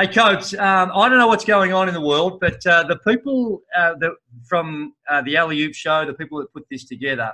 Hey, coach. Um, I don't know what's going on in the world, but uh, the people uh, that, from uh, the Alley Oop show, the people that put this together,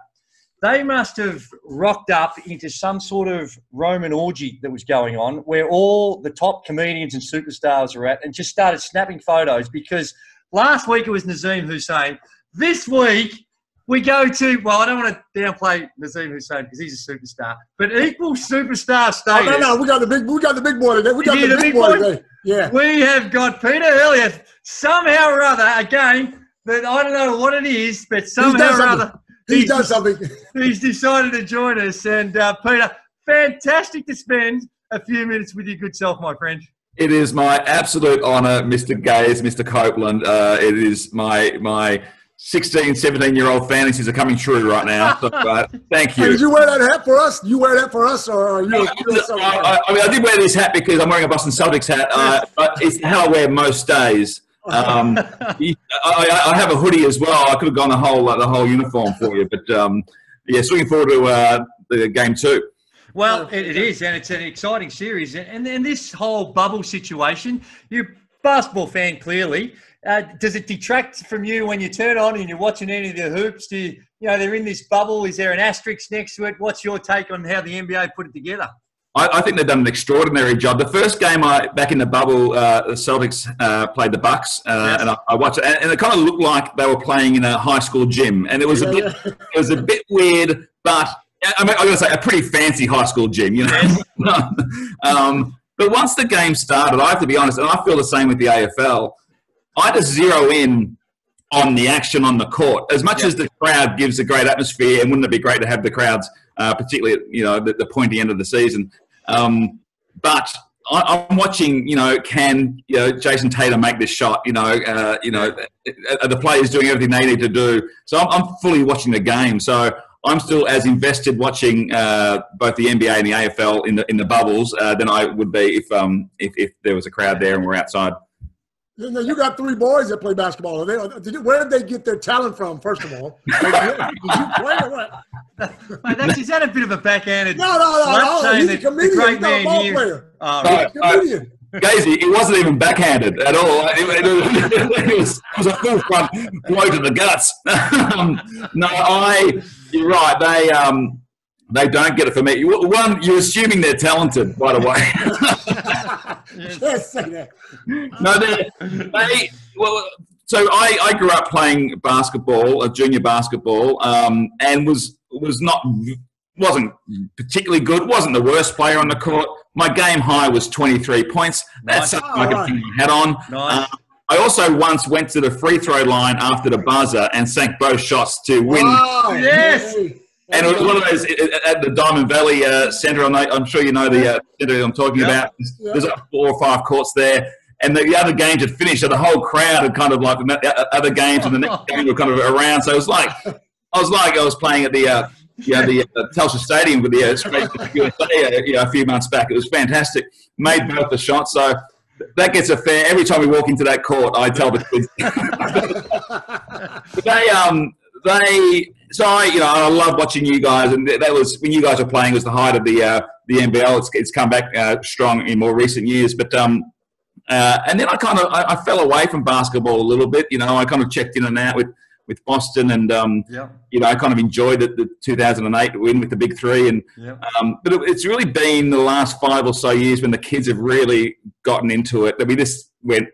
they must have rocked up into some sort of Roman orgy that was going on, where all the top comedians and superstars are at, and just started snapping photos. Because last week it was Nazeem Hussain. This week we go to well, I don't want to downplay Nazeem Hussain because he's a superstar, but equal superstar status. Oh, no, no, we got the big, we got the big boy today. We got the, the big, big boy boy? today. Yeah. We have got Peter Helliar somehow or other again. But I don't know what it is, but somehow or something. other He's done something. he's decided to join us. And uh, Peter, fantastic to spend a few minutes with your good self, my friend. It is my absolute honour, Mr. Gaze, Mr. Copeland. Uh, it is my my 16, 17 year old fantasies are coming true right now. So, uh, thank Hey, you. did you wear that hat for us? You wear that for us, or are you? I, you doing something else? I- I mean, I did wear this hat because I'm wearing a Boston Celtics hat, uh, but it's the hat I wear most days. Um, I, I, I have a hoodie as well. I could have gone the whole uh, the whole uniform for you, but um, yes, looking forward to uh, the game two. Well, it, it is, and it's an exciting series. And then this whole bubble situation, you're basketball fan clearly. Uh, does it detract from you when you turn on and you're watching any of the hoops? Do you, you know, they're in this bubble. Is there an asterisk next to it? What's your take on how the NBA put it together? I, I think they've done an extraordinary job. The first game I back in the bubble, uh, the Celtics uh, played the Bucks, uh, Yes. and I, I watched it, and, and it kind of looked like they were playing in a high school gym, and it was a bit, it was a bit weird, but I mean, I'm going to say a pretty fancy high school gym, you know. um, but once the game started, I have to be honest, and I feel the same with the AFL. I just zero in on the action on the court. As much Yeah. as the crowd gives a great atmosphere, and wouldn't it be great to have the crowds, uh, particularly at, you know the, the pointy end of the season? Um, but I, I'm watching. You know, can you know Jayson Tatum make this shot? You know, uh, you know, are the players doing everything they need to do? So I'm, I'm fully watching the game. So. I'm still as invested watching uh, both the NBA and the AFL in the in the bubbles uh, than I would be if um if, if there was a crowd there and we're outside. You know, you got three boys that play basketball. Are they, did you, where did they get their talent from? First of all, did you play or what? Mate, that's, is that a bit of a backhanded? No, no, no, slap no. saying He's a that the comedian. great He's not a ball here- player. Oh, No, right. He's a comedian. Gazy, it wasn't even backhanded at all. It, it- it was, it was a full front blow to the guts. um, no, I. You're right. They um, they don't get it from me. One, you're assuming they're talented, by the way. Can't say that. no, they, they well. So I, I grew up playing basketball, uh, junior basketball, um, and was was not wasn't particularly good. wasn't the worst player on the court. My game high was 23 points. Nice. That's something I Alright. can hang my hat on. Nice. Uh, I also once went to the free throw line after the buzzer and sank both shots to win. Wow. Yes. And it was one of those at the Diamond Valley uh, Centre. I'm, I'm sure you know the uh, centre I'm talking Yeah. about. There's like four or five courts there, and the, the other games had finished, so the whole crowd had kind of like the uh, other games and the next game were kind of around. So it was like I was like I was playing at the uh, you know, the uh, Telstra Stadium with the uh, USA, uh, you know, a few months back. It was fantastic. Made both the shots, so that gets a fair. Every time we walk into that court, I tell the kids. They um they so I you know I love watching you guys and that was when you guys were playing was the height of the uh, the NBL. It's, it's come back uh, strong in more recent years, but um. Uh, and then I kind of I, I fell away from basketball a little bit. You know, I kind of checked in and out with, with Boston, and um, Yeah. you know, I kind of enjoyed the, the 2008 win with the big three. And Yeah. um, but it, it's really been the last five or so years when the kids have really gotten into it that we just went.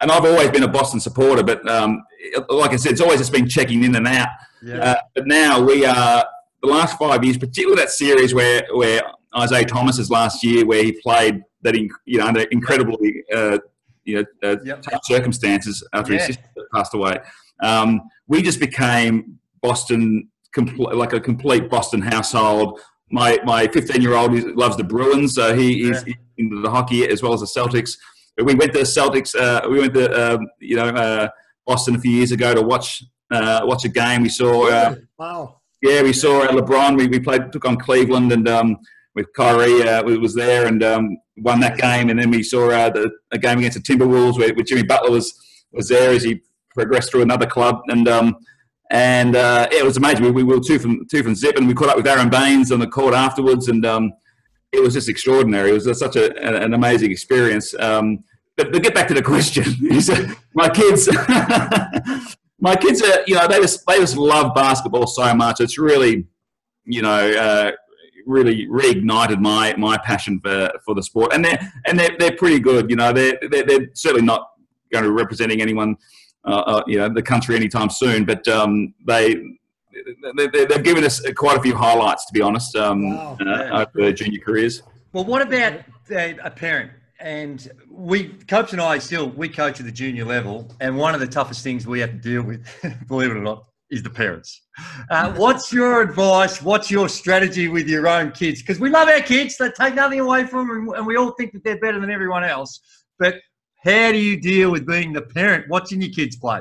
And I've always been a Boston supporter, but um, like I said, it's always just been checking in and out. Yeah. Uh, but now we are the last five years, particularly that series where where Isaiah Thomas's last year, where he played that in, you know under incredibly uh, you know uh, Yep. tough circumstances after Yeah. his sister passed away. Um, we just became Boston, compl- like a complete Boston household. My my 15 year old loves the Bruins, so he is Yeah. into the hockey as well as the Celtics. But we went to the Celtics. Uh, we went to um, you know uh, Boston a few years ago to watch uh, watch a game. We saw uh, wow. yeah, we saw uh, LeBron. We, we played took on Cleveland and um, with Kyrie uh, was there and um, won that game. And then we saw uh, the a game against the Timberwolves where, where Jimmy Butler was was there as he progressed through another club and. Um, and uh, yeah, it was amazing. We, we were two from two from zip, and we caught up with Aron Baynes on the court afterwards, and um, it was just extraordinary. It was such a, an amazing experience. Um, but to get back to the question, my kids, my kids are, you know, they just they just love basketball so much. It's really, you know, uh, really reignited my my passion for, for the sport, and they're and they're, they're pretty good. You know, they're, they're, they're certainly not going to be representing anyone, uh, uh, you know, the country anytime soon. But um, they, they have given us quite a few highlights, to be honest, um, wow. uh, over their junior careers. Well, what about a parent? And we, Copes and I, still we coach at the junior level, and one of the toughest things we have to deal with, believe it or not, is the parents. Uh, what's your advice? What's your strategy with your own kids? Because we love our kids; they take nothing away from them, and we all think that they're better than everyone else. But how do you deal with being the parent watching your kids play?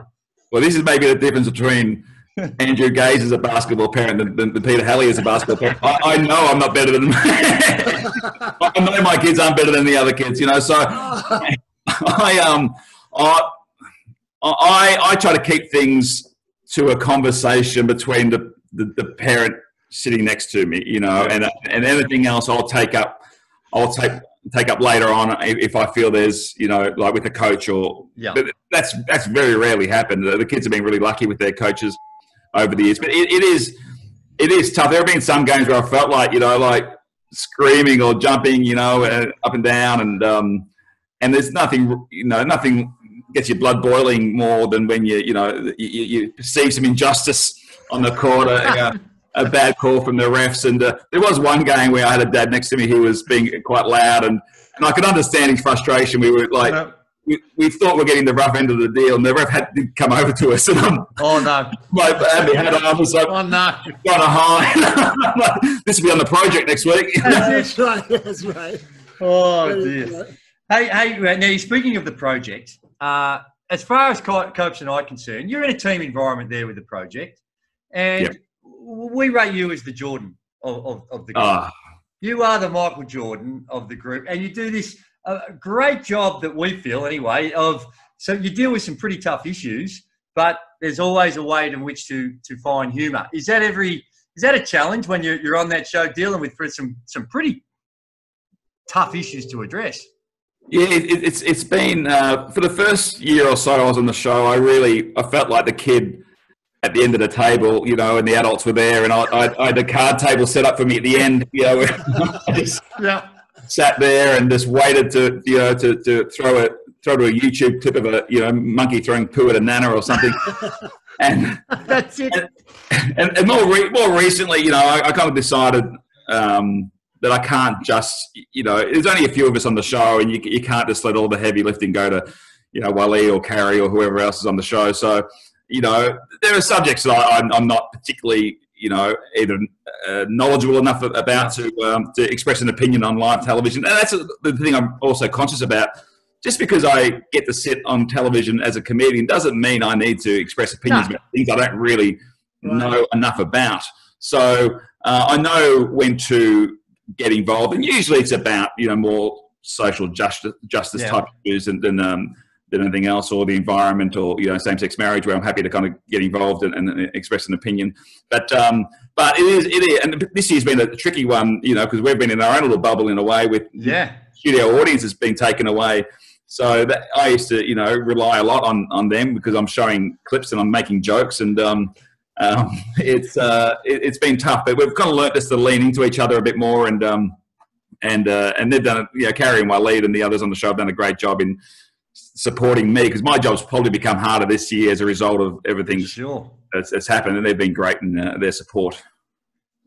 Well, this is maybe the difference between Andrew Gaze is a basketball parent than, than, than Peter Helliar is a basketball parent. I, I, know I'm not better than I know my kids aren't better than the other kids, you know. So I um I I, I try to keep things to a conversation between the, the, the parent sitting next to me, you know, and and anything else I'll take up. I'll take take up later on if I feel there's you know like with a coach or yeah. that's that's very rarely happened. The kids have been really lucky with their coaches over the years, but it, it is it is tough. There have been some games where I felt like you know like screaming or jumping, you know, up and down, and um, and there's nothing you know nothing gets your blood boiling more than when you you know you, you perceive some injustice on the court. a, a bad call from the refs, and uh, there was one game where I had a dad next to me who was being quite loud, and, and I could understand his frustration. We were like, we, we thought we are getting the rough end of the deal, and the ref had to come over to us, and I'm, oh no, my Andy had on, was like, oh no, got a high. this will be on the project next week. That's right. That's right. Oh dear. Hey, hey. Now, speaking of the project, uh, as far as Copes and I are concerned, you're in a team environment there with the project, and yep. we rate you as the Jordan of, of, of the group. Oh. You are the Michael Jordan of the group, and you do this a great job that we feel anyway. Of so you deal with some pretty tough issues, but there's always a way in which to to find humour. Is that every? Is that a challenge when you're, you're on that show dealing with some some pretty tough issues to address? Yeah, it, it's it's been uh, for the first year or so I was on the show. I really I felt like the kid at the end of the table, you know, and the adults were there, and I, I, I had a card table set up for me at the end, you know. just yeah. Sat there and just waited to you know to, to throw it throw to a YouTube clip of a you know monkey throwing poo at a nana or something. and that's it. And, and, and more re- more recently, you know, I, I kind of decided. Um, that I can't just, you know, there's only a few of us on the show, and you, you can't just let all the heavy lifting go to, you know, Wally or Carrie or whoever else is on the show. So, you know, there are subjects that I, am I'm not particularly, you know, either uh, knowledgeable enough about to um, to express an opinion on live television, and that's the thing I'm also conscious about. Just because I get to sit on television as a comedian doesn't mean I need to express opinions no. about things I don't really right. know enough about. So uh, I know when to get involved, and usually it's about you know more social justice justice yeah. type issues than than, um, than anything else, or the environment, or you know same sex marriage, where I'm happy to kind of get involved and, and express an opinion. But um, but it is it is, and this year's been a tricky one, you know, because we've been in our own little bubble in a way with yeah studio audience has been taken away. So that I used to, you know, rely a lot on on them because I'm showing clips and I'm making jokes and um, um, it's uh, it, has been tough, but we've kind of learnt just to lean into each other a bit more, and um, and uh, and they've done it. You know, carrying my lead, and the others on the show have done a great job in supporting me because my job's probably become harder this year as a result of everything sure. that's, that's happened, and they've been great in uh, their support.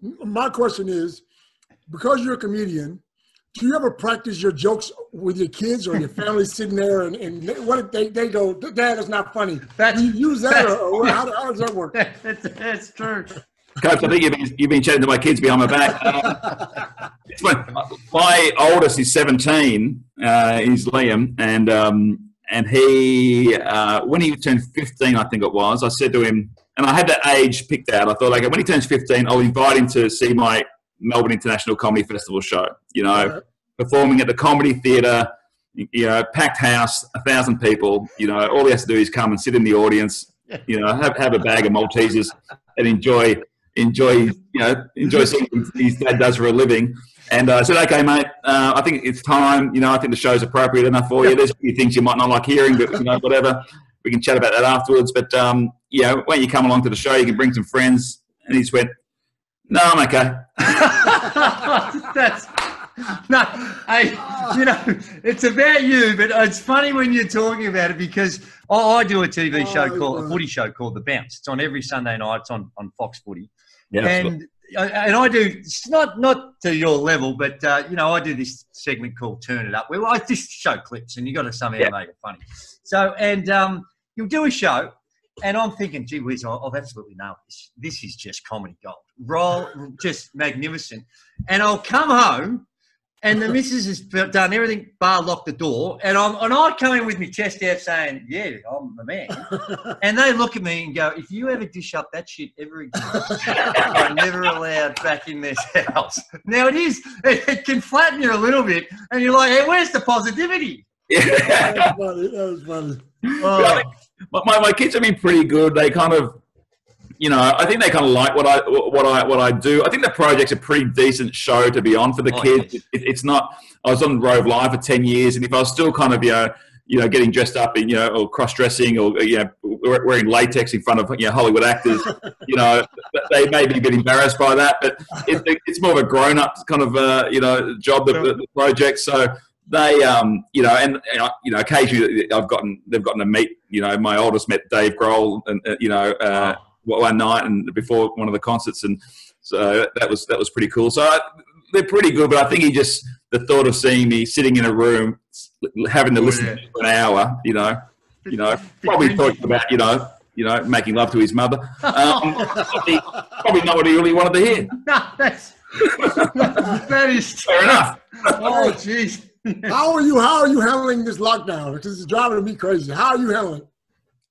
My question is, because you're a comedian, do you ever practice your jokes with your kids or your family sitting there and, and what if they, they go, Dad, it's not funny? That's, do you use that or, or how, how, does that work? That's, that's true. Coach, I think you've been, you've been chatting to my kids behind my back. Uh, my, my, oldest is 17. Uh, he's Liam. And, um, and he, uh, when he turned 15, I think it was, I said to him, and I had that age picked out. I thought, okay, when he turns 15, I'll invite him to see my Melbourne International Comedy Festival show. You know, performing at the Comedy Theatre, you know, packed house, a thousand people. You know, all he has to do is come and sit in the audience. You know, have, have a bag of Maltesers and enjoy enjoy, you know, enjoy seeing what his dad does for a living. And uh, I said, okay, mate, uh, I think it's time. You know, I think the show's appropriate enough for you. There's a few things you might not like hearing, but, you know, whatever. We can chat about that afterwards. But, um, you know, when you come along to the show, you can bring some friends. And he just went, no, I'm okay. That's no, hey, you know, it's about you, but it's funny when you're talking about it because I, I do a TV show Oh, called a footy show called The Bounce. It's on every Sunday night. It's on on Fox Footy, Yeah, and I- and I do it's not not to your level, but uh, you know, I do this segment called Turn It Up, where I just show clips, and you got to somehow Yeah. make it funny. So, and um, you'll do a show, and I'm thinking, gee whiz, I've absolutely nailed this. This is just comedy gold. Roll, just magnificent. And I'll come home, and the missus has done everything bar lock the door, and I'm and I come in with my chest out saying, "Yeah, I'm the man." And they look at me and go, "If you ever dish up that shit ever again, I'm never allowed back in this house." Now it is, it, it can flatten you a little bit, and you're like, "Hey, where's the positivity?" yeah. That was funny. That was funny. Oh, my, my, my kids have been pretty good. They kind of, you know, I think they kind of like what I what I what I do. I think the project's a pretty decent show to be on for the Oh, kids. yes. It, it's not. I was on Rove Live for ten years, and if I was still kind of you know. You know, getting dressed up in you know, or cross-dressing, or you know, wearing latex in front of you know Hollywood actors. You know, they may be a bit embarrassed by that, but it, it's more of a grown-up kind of uh, you know job, the, the, the project. So they um you know and uh, you know occasionally I've gotten they've gotten to meet you know my oldest met Dave Grohl and uh, you know uh, one night and before one of the concerts and so that was that was pretty cool so I, they're pretty good but I think he just the thought of seeing me sitting in a room having to Oh, listen yeah. to for an hour you know you know probably talking about you know you know making love to his mother um, probably, probably not what he really wanted to hear no, that's that is fair enough Oh, jeez. How are you? How are you handling this lockdown? Because it's driving me crazy. How are you handling?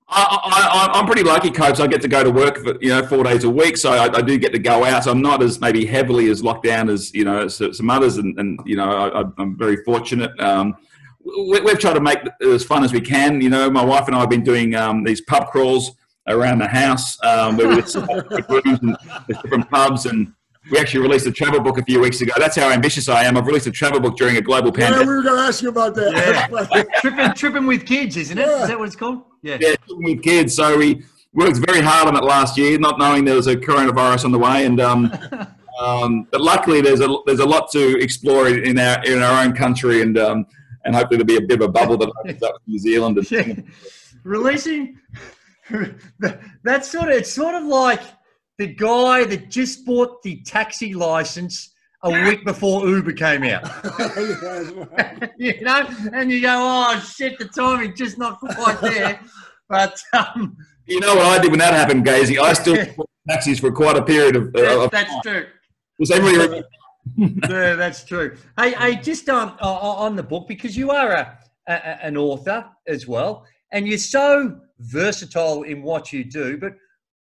I, I, I'm pretty lucky, Copes. I get to go to work for you know four days a week, so I, I do get to go out. So I'm not as maybe heavily as locked down as you know as some others, and, and you know I, I'm very fortunate. Um, we, we've tried to make it as fun as we can. You know, my wife and I have been doing um, these pub crawls around the house um, where we just set rooms and different pubs and. We actually released a travel book a few weeks ago. That's how ambitious I am. I've released a travel book during a global Yeah, pandemic. we were going to ask you about that. Yeah. tripping, tripping with kids, isn't it? Is that what it's called? Yeah. yeah, with kids. So we worked very hard on it last year, not knowing there was a coronavirus on the way. And um, um, but luckily, there's a there's a lot to explore in our in our own country, and um, and hopefully there'll be a bit of a bubble that opens up in New Zealand. And, Yeah. Releasing that's sort of it's sort of like the guy that just bought the taxi license a week before Uber came out. you know, and you go, oh shit, the timing just not quite there. But um, You know what I did when that happened, Gazy? I still bought taxis for quite a period of. Uh, that, of that's time. true. Was everybody remember? yeah, that's true. Hey, hey, just um, o- o- on the book because you are a, a a- an author as well, and you're so versatile in what you do. But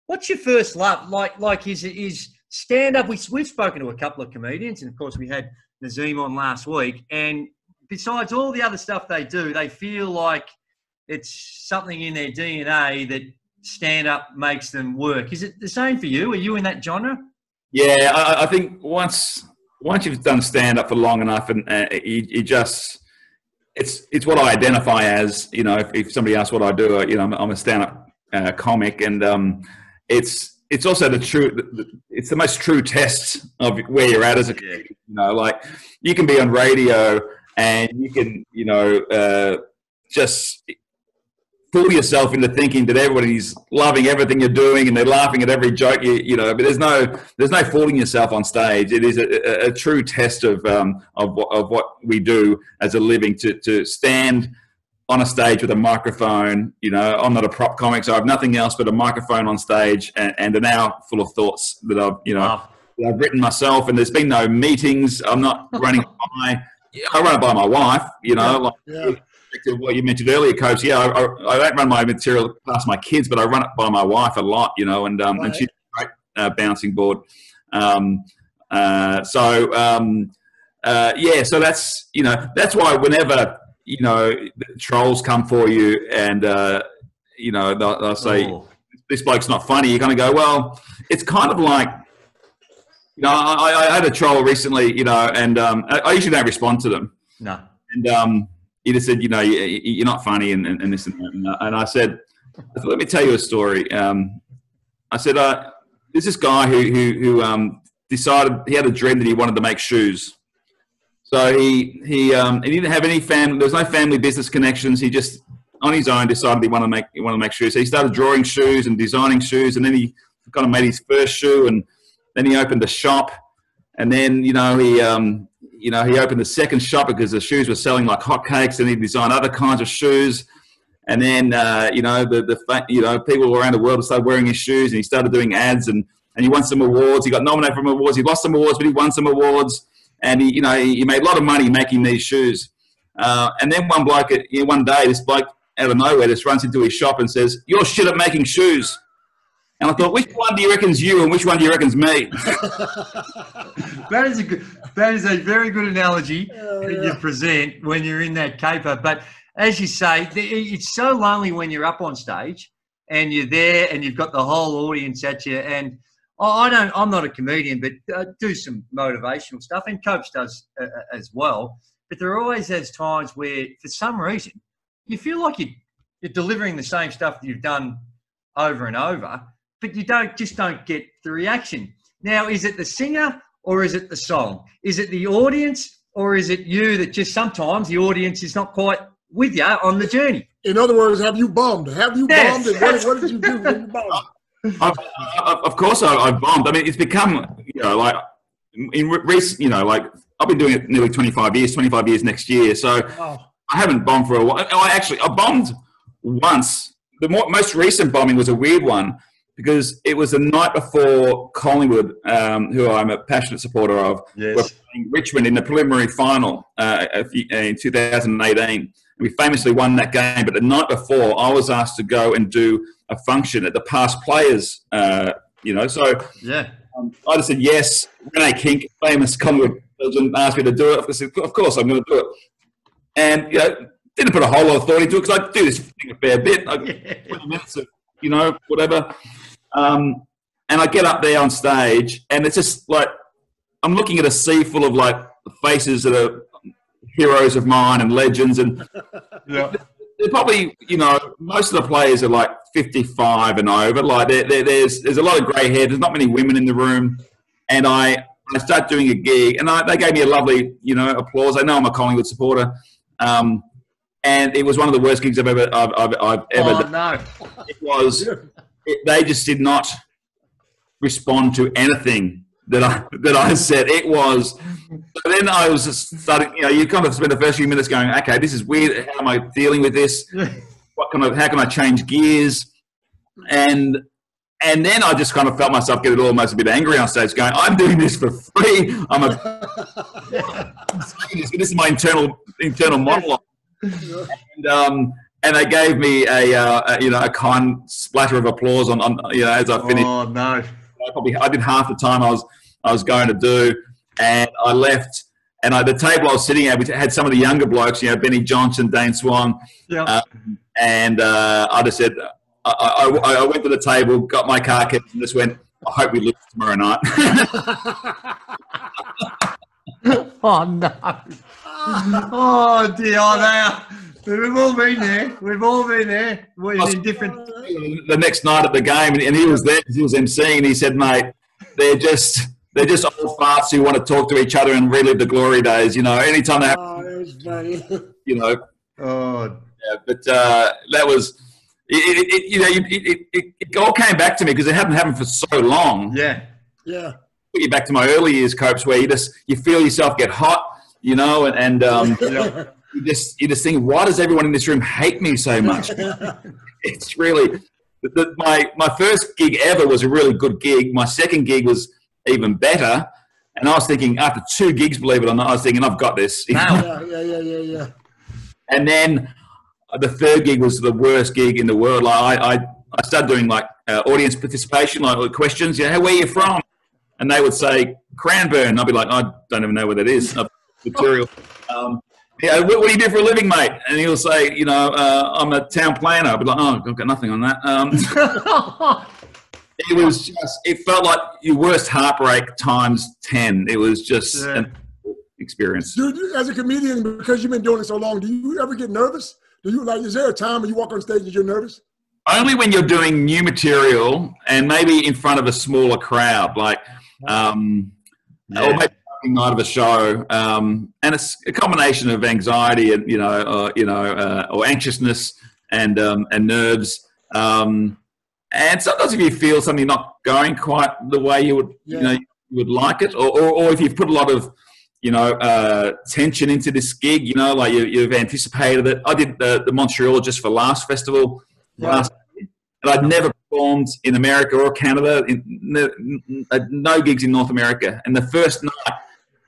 what's your first love? Like, like is is stand up? We we've spoken to a couple of comedians, and of course we had Nazeem on last week. And besides all the other stuff they do, they feel like it's something in their DNA that stand up makes them work. Is it the same for you? Are you in that genre? Yeah, I, I think once once you've done stand up for long enough, and uh, you, you just it's it's what I identify as. You know, if, if somebody asks what I do, uh, you know, I'm, I'm a stand up uh, comic, and um, it's it's also the true. It's the most true test of where you're at as a comedian. You know, like you can be on radio and you can, you know, uh, just fool yourself into thinking that everybody's loving everything you're doing and they're laughing at every joke you you know but there's no there's no fooling yourself on stage it is a, a, a true test of um of, what- of what we do as a living to to stand on a stage with a microphone you know i'm not a prop comic so i have nothing else but a microphone on stage and, and an hour full of thoughts that i've you know Wow. that I've written myself, and there's been no meetings. I'm not running by. I run it by my wife. You know, like Yeah. what you mentioned earlier, Coach. Yeah, I, I, I don't run my material past my kids, but I run it by my wife a lot. You know, and um, and she's a great uh, bouncing board. Um, uh, so um, uh, yeah, so that's you know that's why whenever you know trolls come for you and uh, you know they'll, they'll say Oh. this bloke's not funny, you're going to go, well, it's kind of like you know, I, I had a troll recently, you know, and um, I, I usually don't respond to them. No. And um, he just said, you know, you, are not funny and, and, and this and that. And I said, let me tell you a story. Um, I said, uh, there's this guy who, who, who um, decided he had a dream that he wanted to make shoes. So he he um, he didn't have any family. There was no family business connections. He just on his own decided he wanted to make he wanted to make shoes. So he started drawing shoes and designing shoes, and then he kind of made his first shoe, and then he opened a shop, and then you know he um, you know he opened the second shop because the shoes were selling like hotcakes, and he designed other kinds of shoes. And then uh, you know the the you know people around the world started wearing his shoes, and he started doing ads, and and he won some awards. He got nominated for awards. He lost some awards, but he won some awards, and he you know he made a lot of money making these shoes. Uh, and then one bloke, you know, one day, this bloke out of nowhere just runs into his shop and says, "You're shit at making shoes." And I thought, which one do you reckon's you, and which one do you reckon's me? that is a good, that is a very good analogy oh, that you present when you're in that caper. But as you say, it's so lonely when you're up on stage and you're there and you've got the whole audience at you. And I don't, I'm not a comedian, but I do some motivational stuff, and Coach does uh, uh, as well. But there are always those times where, for some reason, you feel like you, you're delivering the same stuff that you've done over and over, but you don't just don't get the reaction. Now, is it the singer or is it the song? Is it the audience or is it you that just sometimes the audience is not quite with you on the journey? In other words, have you bombed? Have you yes. bombed? And what, what, did you do when you bombed? I've, of course, I, have bombed. I mean, it's become you know like in recent, you know, like I've been doing it nearly 25 years, 25 years next year. So oh. I haven't bombed for a while. I actually I bombed once. The more, most recent bombing was a weird one because it was the night before Collingwood, um, who I'm a passionate supporter of, yes. were playing Richmond in the preliminary final uh, in 2018. We famously won that game, but the night before, I was asked to go and do a function at the past players. Uh, you know, so yeah, um, I just said yes. Rene Kink, famous Collingwood legend, asked me to do it. I said, of course, I'm going to do it. And you know, didn't put a whole lot of thought into it because I do this thing a fair bit. Like yeah. 20 minutes of, you know, whatever. Um, and I get up there on stage, and it's just like I'm looking at a sea full of like faces that are heroes of mine and legends, and yeah. they're probably you know most of the players are like 55 and over. Like they're, they're, there's there's a lot of grey hair. There's not many women in the room, and I I start doing a gig, and I, they gave me a lovely you know applause. I know I'm a Collingwood supporter. Um, and it was one of the worst gigs I've ever I've, I've, I've ever oh, done. no. It was it, they just did not respond to anything that I that I said. It was. So then I was just starting. You know, you kind of spend the first few minutes going, "Okay, this is weird. How am I dealing with this? What can I? How can I change gears?" And and then I just kind of felt myself get it almost a bit angry on stage, going, "I'm doing this for free. I'm a this. This is my internal internal monologue." And um, and they gave me a, uh, a, you know a kind splatter of applause on, on you know as I finished. Oh no! I probably I did half the time I was I was going to do, and I left. And I, the table I was sitting at, we had some of the younger blokes, you know, Benny Johnson, Dane Swan, yeah. Um, and uh, I just said, I, I, I, went to the table, got my car keys, and just went, I hope we lose tomorrow night. oh no! Oh dear, oh, they are We've all been there. We've all been there. We're in different. The next night at the game, and he was there because he was emceeing. And he said, "Mate, they're just they're just old farts who want to talk to each other and relive the glory days. You know, anytime they have, oh, funny. you know, oh, yeah. But uh, that was." It, it, it, you know, it, it, it, all came back to me because it hadn't happened for so long. Yeah, yeah. Put you back to my early years, Copes, where you just you feel yourself get hot, you know, and, and um, you know, you just you just think, why does everyone in this room hate me so much? it's really the, my my first gig ever was a really good gig. My second gig was even better, and I was thinking after two gigs, believe it or not, I was thinking I've got this. yeah, yeah, yeah, yeah, yeah. And then the third gig was the worst gig in the world. Like I, I, I started doing like uh, audience participation, like questions. You know, where are you from? And they would say Cranbourne. I'd be like, I don't even know where that is. Material. Um, yeah, what, what, do you do for a living, mate? And he'll say, you know, uh, I'm a town planner. I'll be like, oh, I've got nothing on that. Um, it was just it felt like your worst heartbreak times 10 it was just Yeah. an experience Dude, you- as a comedian, because you've been doing it so long, do you ever get nervous? Do you like? Is there a time when you walk on stage and you're nervous? only when you're doing new material and maybe in front of a smaller crowd like um or maybe opening night of a show um and it's a combination of anxiety and you know uh, you know uh, or anxiousness and um and nerves um and sometimes if you feel something not going quite the way you would Yeah. you know you would like it or, or, or if you've put a lot of you know uh, tension into this gig you know like you, you've anticipated it i did the, the montreal Just for Laughs festival Yeah. last year, and i'd never performed in america or canada in, no, no gigs in north america and the first night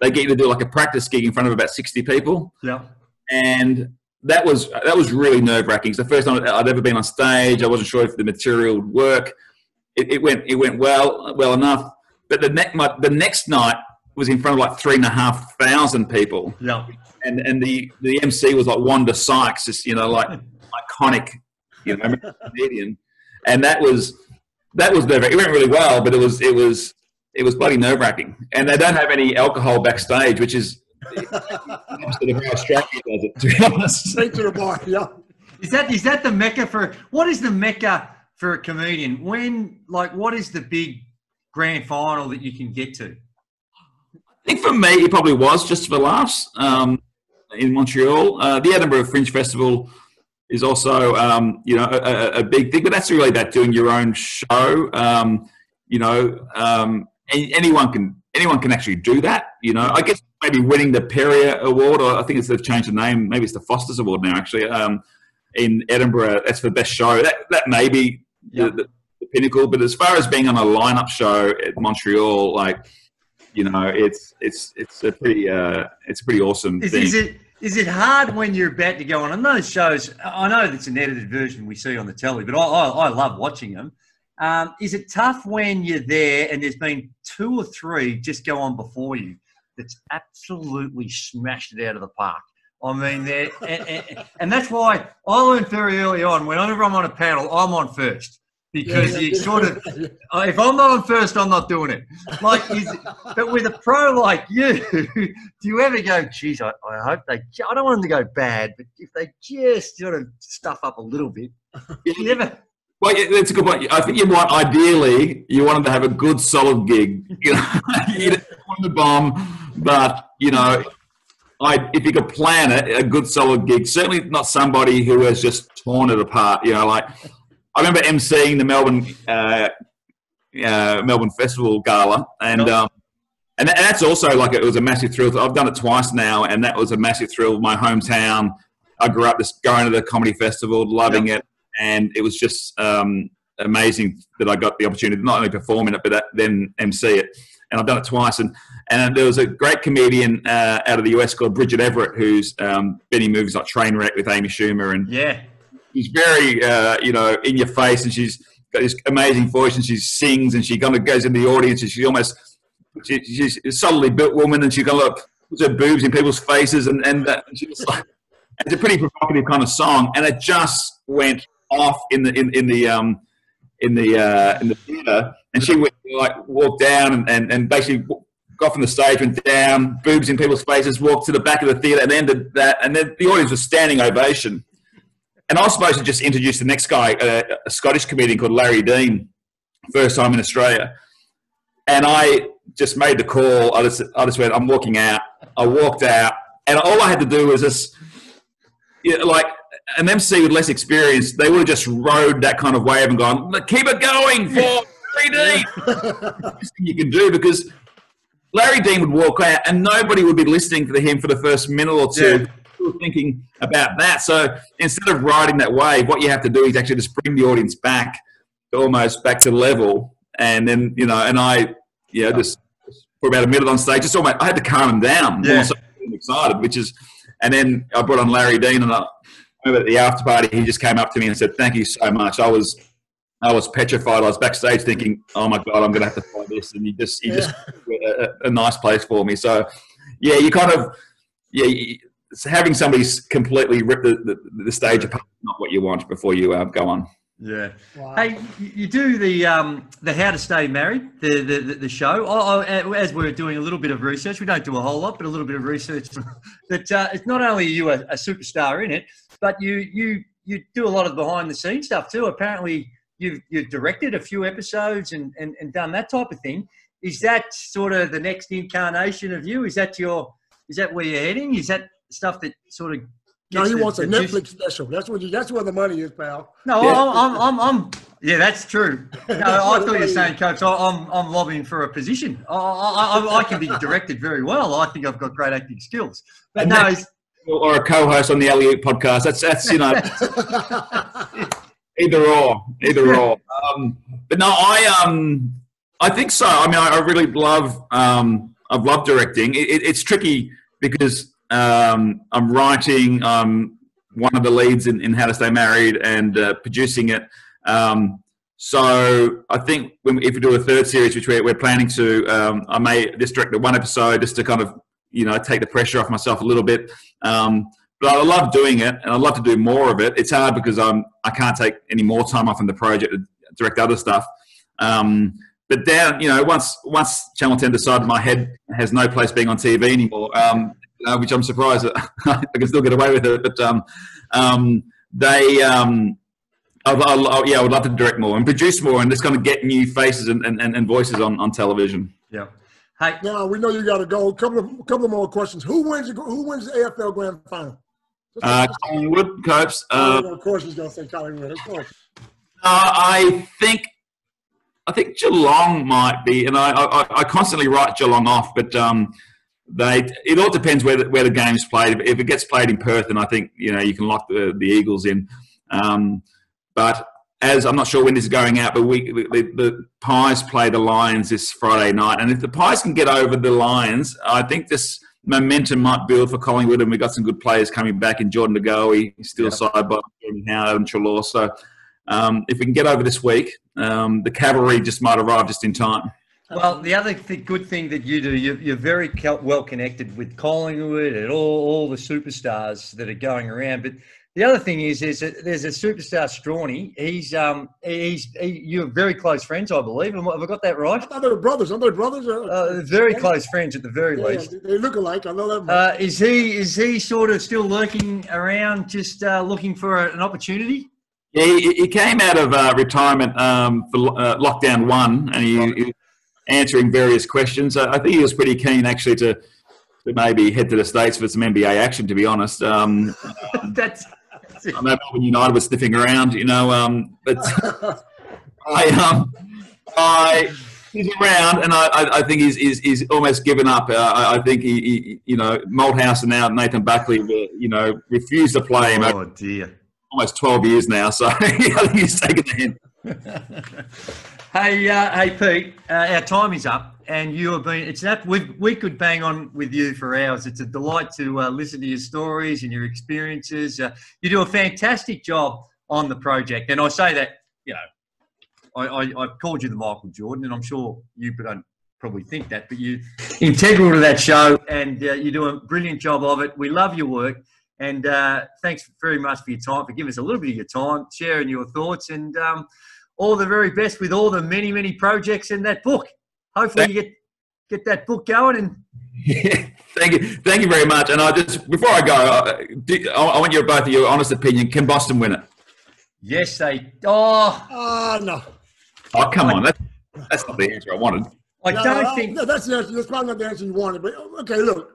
they get you to do like a practice gig in front of about 60 people Yeah. and that was that was really nerve wracking. It's the first time I'd ever been on stage. I wasn't sure if the material would work. It, it went it went well well enough, but the next my, the next night was in front of like three and a half thousand people, Yeah. and and the the MC was like Wanda Sykes, just you know like iconic you know comedian, and that was that was nerve. It went really well, but it was it was it was bloody nerve wracking. And they don't have any alcohol backstage, which is opposite of how Australia does it. To be honest. Straight to the bar. Yeah. Is that is that the mecca for what is the mecca for a comedian? When like what is the big grand final that you can get to? I think for me, it probably was just for laughs um, in Montreal. Uh, the Edinburgh Fringe Festival is also, um, you know, a, a- a big thing, but that's really about doing your own show. Um, you know, um, a- anyone can anyone can actually do that. You know, I guess maybe winning the Perrier Award, or I think it's they've changed the name. Maybe it's the Foster's Award now. Actually, um, in Edinburgh, that's for best show. That that may be Yeah. the, the, pinnacle. But as far as being on a lineup show at Montreal, like you know, it's it's it's a pretty uh, it's a pretty awesome Is, thing. is it is it hard when you're about to go on? And those shows, I know it's an edited version we see on the telly, but I, I, I love watching them. Um, is it tough when you're there and there's been two or three just go on before you that's absolutely smashed it out of the park? I mean, and, and, and that's why I learned very early on whenever I'm on a panel, I'm on first because Yeah, you sort of uh, if I'm not on first, I'm not doing it. Like, is but with a pro like you, do you ever go, geez, I, I hope they, I don't want them to go bad, but if they just sort of stuff up a little bit, you ever, Well, yeah, that's a good point. I think you want, ideally, you want them to have a good, solid gig. You know, you don't want the bomb, but you know, I if you could plan it, a good, solid gig. Certainly not somebody who has just torn it apart. You know, like I remember emceeing the Melbourne uh, uh, Melbourne Festival Gala, and um, and that- that's also like it was a massive thrill. I've done it twice now, and that was a massive thrill. My hometown. I grew up just going to the comedy festival, loving it, and it was just um, amazing that I got the opportunity to not only perform in it, but then MC it. And I've done it twice. And and there was a great comedian uh, out of the US called Bridget Everett, who's um, been in movies like Trainwreck with Amy Schumer, and yeah, she's very uh, you know in your face, and she's got this amazing voice, and she sings, and she kind of goes in the audience, and she almost she, she's a solidly built woman, and she kind of puts her boobs in people's faces, and and uh, she's like, it's a pretty provocative kind of song, and it just went off in the in, in the um in the uh, in the theater, and she went like walked down and, and, and basically got from the stage, went down, boobs in people's faces, walked to the back of the theater, and ended that, and then the audience was standing ovation. And I was supposed to just introduce the next guy, a, a Scottish comedian called Larry Dean, first time in Australia. And I just made the call. I just, I just went, I'm walking out. I walked out, and all I had to do was just, you know, like an MC with less experience, they would have just rode that kind of wave and gone, keep it going for Larry Dean. You can do because Larry Dean would walk out and nobody would be listening to him for the first minute or two. Yeah. Thinking about that. So instead of riding that wave, what you have to do is actually just bring the audience back, almost back to level. And then, you know, and I, yeah, just for about a minute on stage, just almost, I had to calm him down. Yeah. So excited, which is, and then I brought on Larry Dean and I, remember at the after party, he just came up to me and said, "Thank you so much." I was, I was petrified. I was backstage thinking, "Oh my god, I'm going to have to fight this," and he just, he just, a, a- a nice place for me. So, yeah, you kind of, yeah, you- having somebody completely rip the, the, the stage apart is not what you want before you uh, go on. Yeah. Wow. Hey, you do the um, the How to Stay Married, the the, the show. I, I, as we're doing a little bit of research, we don't do a whole lot, but a little bit of research. that uh, it's not only you a, a, superstar in it, but you you you do a lot of behind the scenes stuff too. Apparently, you've you've directed a few episodes and, and and done that type of thing. Is that sort of the next incarnation of you? Is that your is that where you're heading? Is that stuff that sort of no, he wants a Netflix special. That's what you, that's where the money is, pal. No, yeah. I'm, I'm, I'm, yeah, that's true. No, I thought you were saying, coach. I'm, I'm lobbying for a position. I, I, I, can be directed very well. I think I've got great acting skills. But and no, or a co-host on the Alley podcast. That's that's you know, either or, either or. Um, but no, I um, I think so. I mean, I, I really love um, I've loved directing. It, it, it's tricky because um, I'm writing um, one of the leads in, in How to Stay Married and uh, producing it. Um, so I think when, if we do a third series, which we're, we're planning to, um, I may just direct the one episode just to kind of you know take the pressure off myself a little bit. Um, but I love doing it, and I'd love to do more of it. It's hard because I'm I can't take any more time off in the project to direct other stuff. Um, but down, you know, once once Channel Ten decided my head has no place being on TV anymore, um, uh, which I'm surprised that I can still get away with it. But um, um, they, um, I, I, yeah, I would love to direct more and produce more and just kind of get new faces and, and, and voices on, on television. Yeah. Hey. Now we know you got to go. A couple of couple of more questions. Who wins? Who wins the AFL Grand Final? Uh, Collingwood, Copes. Uh, of course, he's going to say Collingwood. Of course. Uh, I think I think Geelong might be, and I, I, I constantly write Geelong off, but um, they it all depends where the, where the game's played. If it gets played in Perth, then I think you know you can lock the, the Eagles in. Um, but as I'm not sure when this is going out, but we the, the, Pies play the Lions this Friday night, and if the Pies can get over the Lions, I think this momentum might build for Collingwood, and we've got some good players coming back in Jordan De Goey, still yeah. side by Howard and Treloar. So um, if we can get over this week, um, the cavalry just might arrive just in time. Well, the other th- good thing that you do, you're, you're very well connected with Collingwood and all, all the superstars that are going around. But the other thing is, is that there's a superstar Strauchanie. He's um he's he, you're very close friends, I believe. Have I got that right? I thought they were brothers. Aren't they brothers? Uh, very close friends at the very yeah, least. They look alike. I know that. Uh, is he is he sort of still lurking around, just uh, looking for an opportunity? Yeah, he, he came out of uh, retirement um, for uh, lockdown one, and he, he answering various questions. I think he was pretty keen actually to, to maybe head to the States for some NBA action, to be honest. Um, that's, I know Melbourne United was sniffing around, you know, um, but I, um, I, he's around, and I, I, think he's, he's, he's almost given up. Uh, I, I, think he, he, you know, Malthouse and now Nathan Buckley, you know, refused to play him. Oh dear. Almost 12 years now, so I think he's taken the hint. Hey, uh, hey, Pete. Uh, our time is up, and you have been. It's that we we could bang on with you for hours. It's a delight to uh, listen to your stories and your experiences. Uh, you do a fantastic job on the project, and I say that you know, I, I have called you the Michael Jordan, and I'm sure you don't probably think that, but you integral to that show, and uh, you do a brilliant job of it. We love your work. And uh, thanks very much for your time, for giving us a little bit of your time, sharing your thoughts, and um, all the very best with all the many, many projects in that book. Hopefully, you get get that book going and. Yeah, thank you, thank you very much. And I just before I go, I, I want your both of your honest opinion. Can Boston win it? Yes, they. Oh, uh, no. Oh, come on. That's, that's not the answer I wanted. I no, don't no, think no, that's the answer. That's probably not the answer you wanted. But okay, look,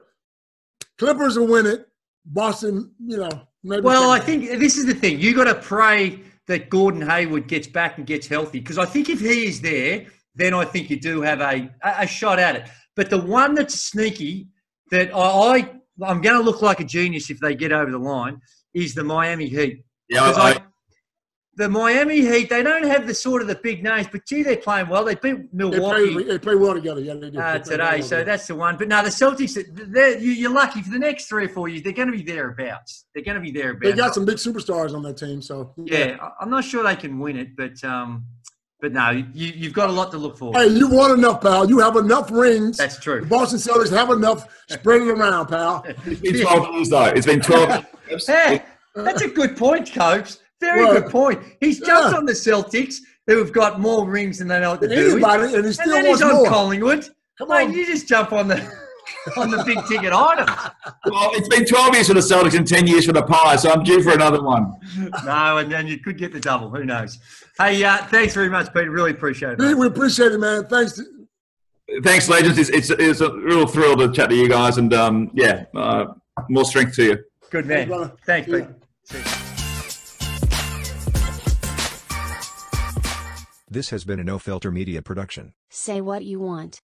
Clippers will win it. Boston, you know, maybe. Well, I think this is the thing. You got to pray that Gordon Hayward gets back and gets healthy. Because I think if he is there, then I think you do have a, a shot at it. But the one that's sneaky that I, I am going to look like a genius if they get over the line is the Miami Heat. Yeah, I, I, the Miami Heat, they don't have the sort of the big names, but gee, they're playing well. They beat Milwaukee. They play, they play well together, yeah, they do. Uh, today, well so that's the one. But no, the Celtics, you, are lucky for the next three or four years. They're going to be thereabouts. They're going to be thereabouts. They got some big superstars on that team, so yeah. yeah I'm not sure they can win it, but um, but no, you, you've got a lot to look for. Hey, you won enough, pal. You have enough rings. That's true. The Boston Celtics have enough. Spread it around, pal. It's been 12 years, though. It's been 12 Hey, that's a good point, Copes Very Well, good point. He's jumped yeah. on the Celtics, who have got more rings than they know what to do. with. anybody, and he And then wants he's on more. Collingwood. Come Mate, on. you just jump on the on the big ticket items. Well, it's been 12 years for the Celtics and 10 years for the Pies, so I'm due for another one. No, and then you could get the double. Who knows? Hey, uh, thanks very much, Peter. Really appreciate it. Mate. we appreciate it, man. Thanks. To, Thanks, Legends. It's, it's, it's a real thrill to chat to you guys, and um, yeah, uh, more strength to you. Good man. brother. Thanks, Yeah. Pete. This has been a No Filter Media production. Say what you want.